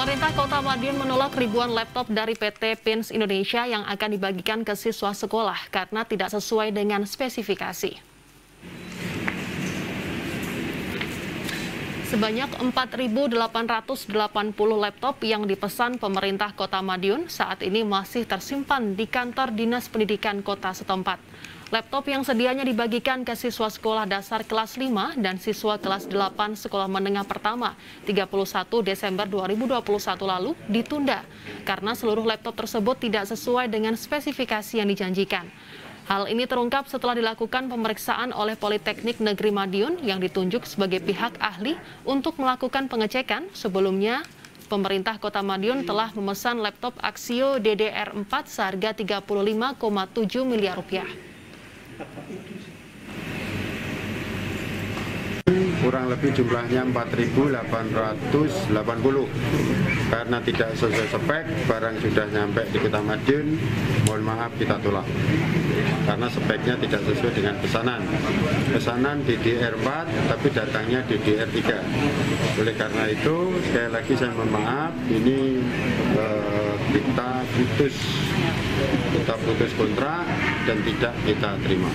Pemerintah Kota Madiun menolak ribuan laptop dari PT Pins Indonesia yang akan dibagikan ke siswa sekolah karena tidak sesuai dengan spesifikasi. Sebanyak 4.880 laptop yang dipesan pemerintah Kota Madiun saat ini masih tersimpan di kantor Dinas Pendidikan Kota setempat. Laptop yang sedianya dibagikan ke siswa sekolah dasar kelas 5 dan siswa kelas 8 sekolah menengah pertama 31 Desember 2021 lalu ditunda karena seluruh laptop tersebut tidak sesuai dengan spesifikasi yang dijanjikan. Hal ini terungkap setelah dilakukan pemeriksaan oleh Politeknik Negeri Madiun yang ditunjuk sebagai pihak ahli untuk melakukan pengecekan. Sebelumnya, pemerintah Kota Madiun telah memesan laptop Axio DDR4 seharga 35,7 miliar rupiah. Kurang lebih jumlahnya 4.880 karena tidak sesuai spek barang sudah nyampe di Kota Madiun mohon maaf kita tolak. Karena speknya tidak sesuai dengan pesanan. Pesanan DDR4 tapi datangnya DDR3 oleh karena itu sekali lagi saya mohon maaf ini eh, kita putus kita putus kontrak dan tidak kita terima